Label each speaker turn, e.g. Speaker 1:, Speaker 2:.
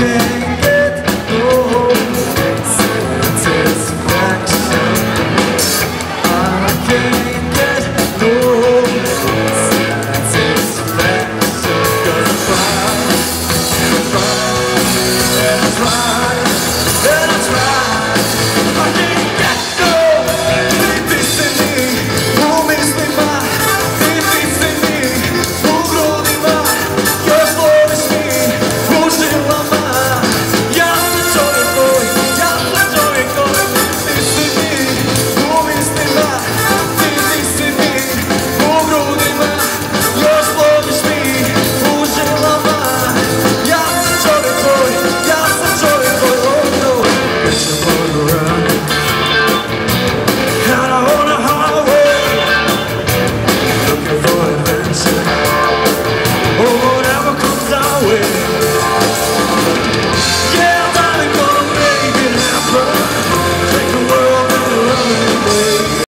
Speaker 1: você